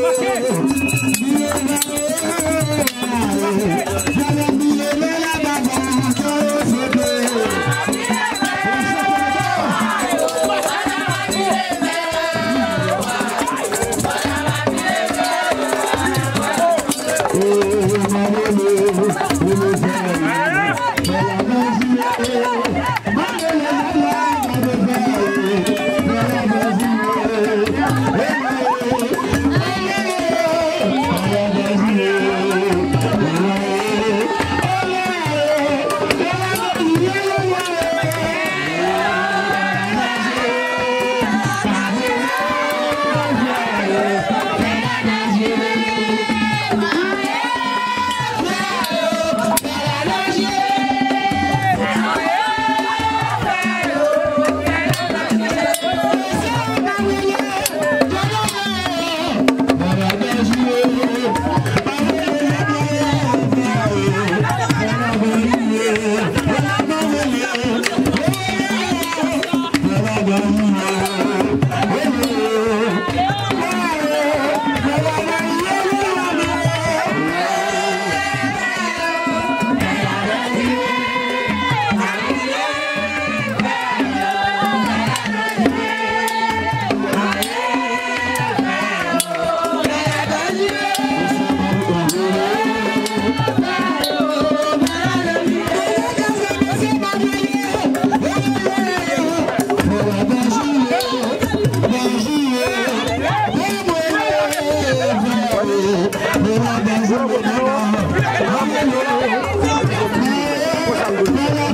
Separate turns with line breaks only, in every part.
Thank Gracias.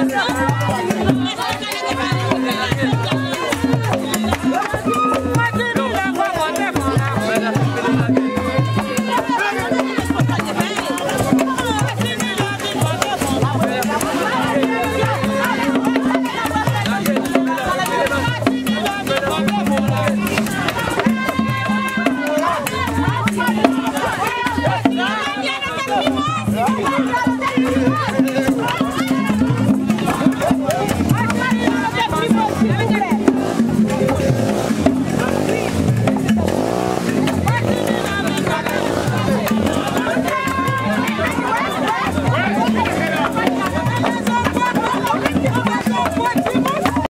真的吗